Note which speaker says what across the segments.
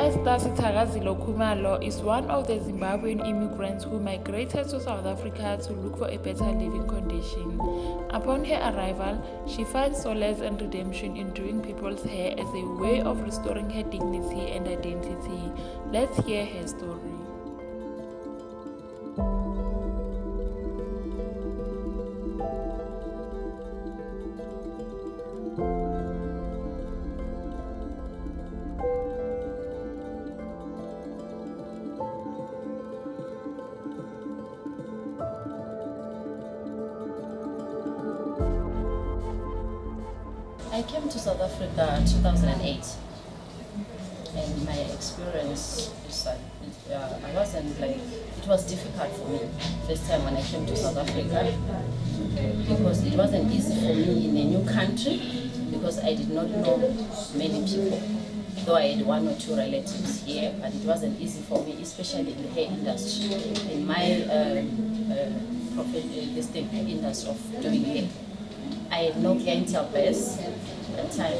Speaker 1: Esther Tagazilo Khumalo is one of the Zimbabwean immigrants who migrated to South Africa to look for a better living condition. Upon her arrival, she finds solace and redemption in doing people's hair as a way of restoring her dignity and identity. Let's hear her story.
Speaker 2: I came to South Africa in 2008 and my experience is uh, I wasn't like, it was difficult for me first time when I came to South Africa because it wasn't easy for me in a new country because I did not know many people. Though I had one or two relatives here, but it wasn't easy for me, especially in the hair industry, in my uh, uh, profession, this thing, industry of doing hair. I no clientele base at the time.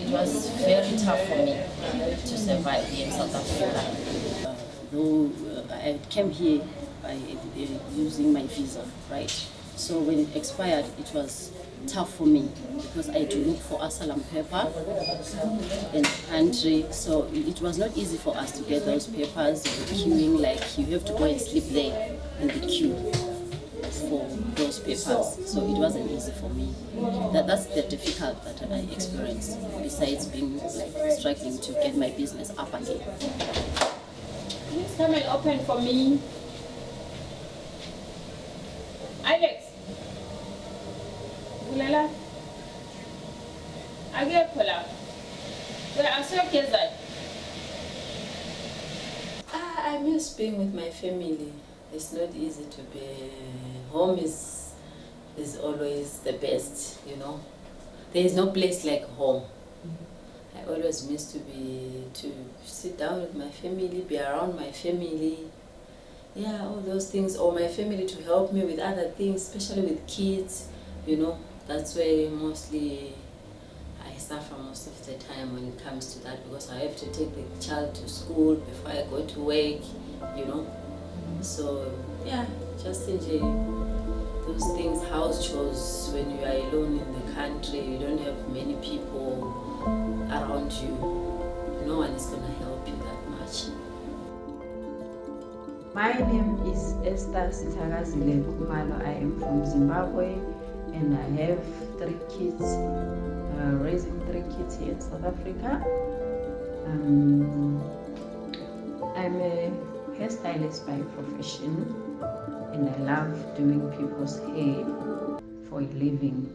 Speaker 2: It was very tough for me to survive here in South Africa. Though uh, I came here by uh, using my visa, right? So when it expired, it was tough for me because I had to look for asylum paper in the country. So it was not easy for us to get those papers. Queuing, like you have to go and sleep there in the queue for papers. So it wasn't easy for me. That, that's the difficult that I experienced, besides being like struggling to get my business up again.
Speaker 3: Please come and open for me. Alex. Vulela. Akekho la. Where asiyogeza?
Speaker 2: Ah, I miss being with my family. It's not easy to be home is is always the best, you know. There is no place like home. I always miss to be to sit down with my family, be around my family. Yeah, all those things, or my family to help me with other things, especially with kids. You know, that's where mostly I suffer most of the time when it comes to that because I have to take the child to school before I go to work. You know, so yeah, just enjoy those things, house chores when you are alone in the country, you don't have many people around you. No one is gonna help you that much.
Speaker 4: My name is Esther Sithakazile Khumalo. I am from Zimbabwe and I have three kids, uh, raising three kids here in South Africa. Um, I'm a hairstylist by profession and I love doing people's hair for a living.